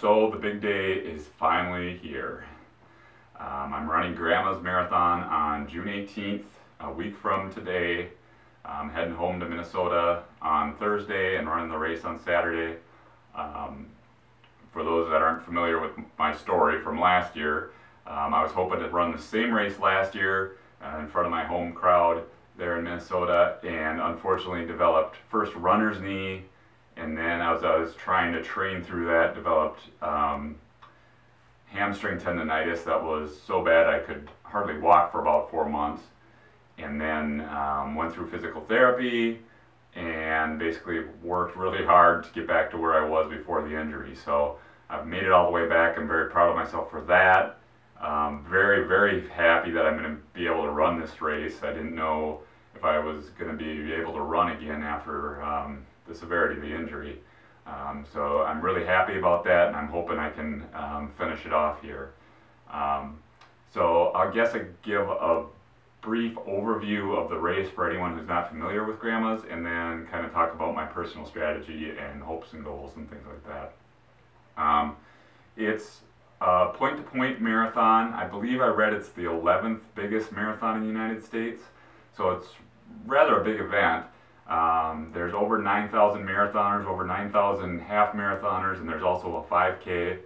So the big day is finally here. Um, I'm running Grandma's Marathon on June 18th, a week from today. I'm heading home to Minnesota on Thursday and running the race on Saturday. Um, for those that aren't familiar with my story from last year, um, I was hoping to run the same race last year uh, in front of my home crowd there in Minnesota and unfortunately developed first runner's knee and then as I was trying to train through that, developed um, hamstring tendonitis that was so bad I could hardly walk for about four months. And then um, went through physical therapy and basically worked really hard to get back to where I was before the injury. So I've made it all the way back. I'm very proud of myself for that. Um, very, very happy that I'm going to be able to run this race. I didn't know if I was going to be able to run again after um, the severity of the injury. Um, so I'm really happy about that, and I'm hoping I can um, finish it off here. Um, so I guess I give a brief overview of the race for anyone who's not familiar with Grandma's, and then kind of talk about my personal strategy and hopes and goals and things like that. Um, it's a point-to-point -point marathon. I believe I read it's the 11th biggest marathon in the United States, so it's rather a big event. Um, there's over 9,000 marathoners, over 9,000 half marathoners, and there's also a 5K.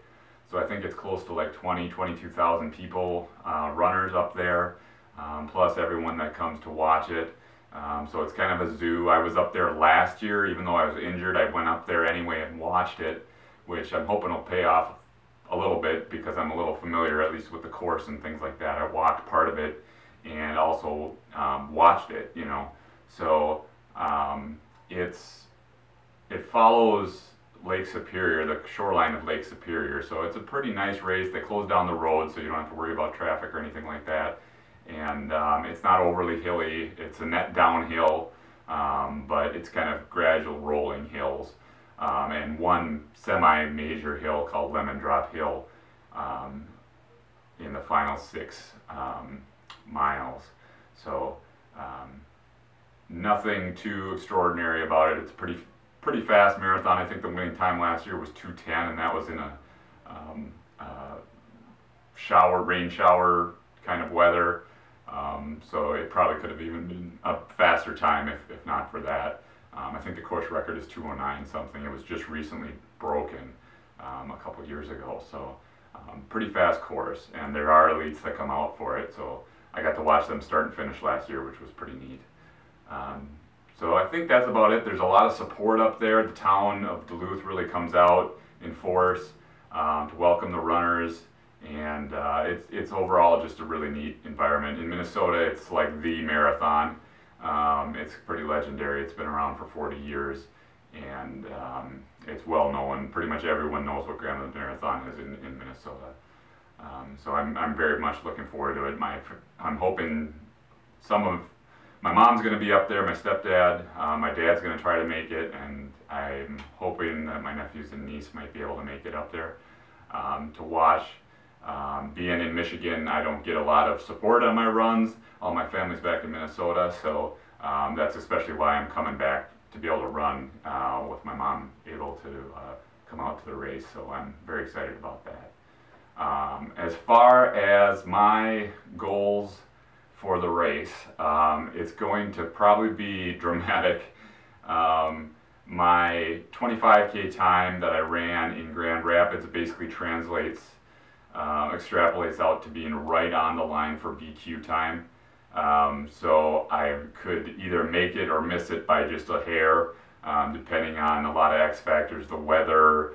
So I think it's close to like 20, 22,000 people, uh, runners up there, um, plus everyone that comes to watch it. Um, so it's kind of a zoo. I was up there last year, even though I was injured, I went up there anyway and watched it, which I'm hoping will pay off a little bit because I'm a little familiar, at least with the course and things like that. I walked part of it and also um, watched it, you know. So um, it's it follows Lake Superior, the shoreline of Lake Superior. So it's a pretty nice race. They close down the road so you don't have to worry about traffic or anything like that. And um, it's not overly hilly. It's a net downhill, um, but it's kind of gradual rolling hills. Um, and one semi-major hill called Lemon Drop Hill um, in the final six um, miles. So nothing too extraordinary about it. It's pretty pretty fast marathon. I think the winning time last year was 210, and that was in a um, uh, shower, rain shower kind of weather. Um, so it probably could have even been a faster time if, if not for that. Um, I think the course record is 209 something. It was just recently broken um, a couple years ago. So um, pretty fast course, and there are elites that come out for it. So I got to watch them start and finish last year, which was pretty neat. Um, so I think that's about it. There's a lot of support up there. The town of Duluth really comes out in force um, to welcome the runners, and uh, it's, it's overall just a really neat environment. In Minnesota, it's like the marathon. Um, it's pretty legendary. It's been around for 40 years, and um, it's well known. Pretty much everyone knows what Grandma's Marathon is in, in Minnesota. Um, so I'm, I'm very much looking forward to it. My, I'm hoping some of my mom's going to be up there, my stepdad, uh, my dad's going to try to make it, and I'm hoping that my nephews and niece might be able to make it up there um, to watch. Um, being in Michigan, I don't get a lot of support on my runs. All my family's back in Minnesota, so um, that's especially why I'm coming back to be able to run uh, with my mom able to uh, come out to the race. So I'm very excited about that. Um, as far as my goals for the race. Um, it's going to probably be dramatic. Um, my 25k time that I ran in Grand Rapids basically translates, uh, extrapolates out to being right on the line for BQ time. Um, so I could either make it or miss it by just a hair, um, depending on a lot of X factors, the weather,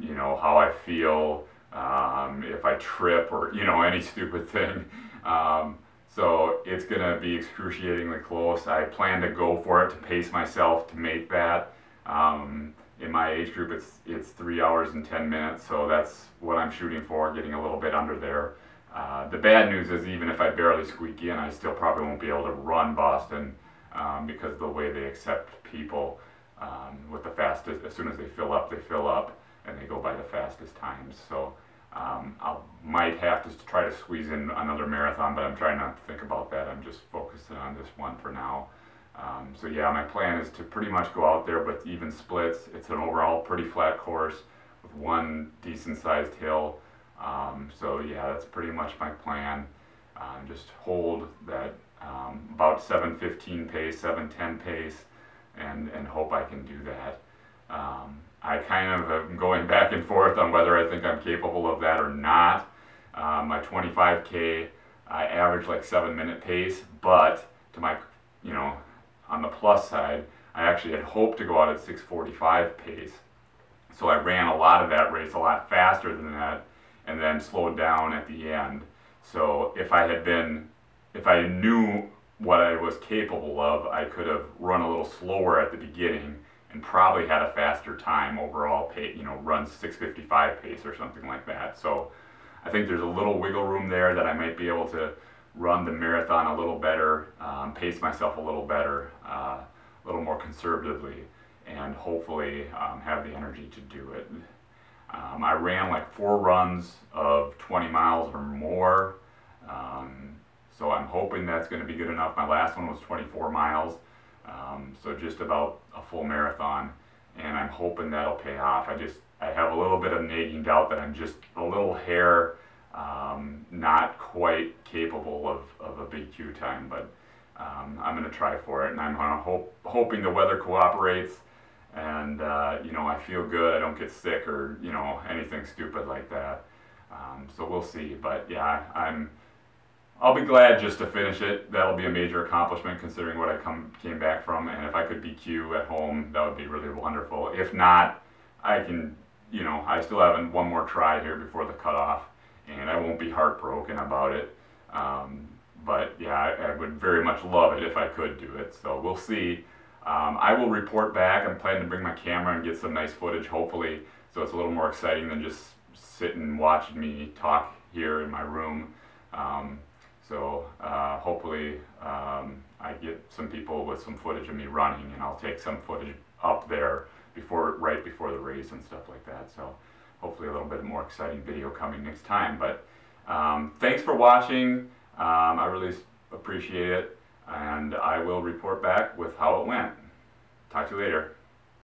you know, how I feel, um, if I trip or, you know, any stupid thing. Um, so it's going to be excruciatingly close. I plan to go for it to pace myself to make that. Um, in my age group, it's it's three hours and 10 minutes, so that's what I'm shooting for, getting a little bit under there. Uh, the bad news is even if I barely squeak in, I still probably won't be able to run Boston um, because of the way they accept people um, with the fastest, as soon as they fill up, they fill up, and they go by the fastest times. So um, I might have to try to squeeze in another marathon, but I'm trying not to think about that. I'm just focusing on this one for now. Um, so yeah, my plan is to pretty much go out there with even splits. It's an overall pretty flat course with one decent sized hill. Um, so yeah, that's pretty much my plan. Um, just hold that um, about 715 pace, 710 pace, and, and hope I can do that. Um, I kind of am going back and forth on whether I think I'm capable of that or not. Um, my 25K, I average like seven minute pace, but to my, you know, on the plus side, I actually had hoped to go out at 645 pace. So I ran a lot of that race a lot faster than that and then slowed down at the end. So if I had been, if I knew what I was capable of, I could have run a little slower at the beginning and probably had a faster time overall, pay, you know, run 655 pace or something like that. So I think there's a little wiggle room there that I might be able to run the marathon a little better, um, pace myself a little better, uh, a little more conservatively, and hopefully um, have the energy to do it. Um, I ran like four runs of 20 miles or more, um, so I'm hoping that's going to be good enough. My last one was 24 miles, um, so just about a full marathon, and I'm hoping that'll pay off. I just I have a little bit of nagging doubt that I'm just a little hair um, not quite capable of, of a BQ time, but um, I'm going to try for it, and I'm hope, hoping the weather cooperates and uh, you know I feel good. I don't get sick or you know anything stupid like that. Um, so we'll see. But yeah, I'm. I'll be glad just to finish it. That'll be a major accomplishment considering what I come came back from. And if I could BQ at home, that would be really wonderful. If not, I can. You know, I still have one more try here before the cutoff, and I won't be heartbroken about it. Um, but yeah, I, I would very much love it if I could do it. So we'll see. Um, I will report back. I'm planning to bring my camera and get some nice footage, hopefully, so it's a little more exciting than just sitting watching me talk here in my room. Um, so uh, hopefully um, I get some people with some footage of me running, and I'll take some footage up there before, right before the race and stuff like that. So hopefully a little bit more exciting video coming next time. But um, thanks for watching. Um, I really appreciate it and I will report back with how it went. Talk to you later.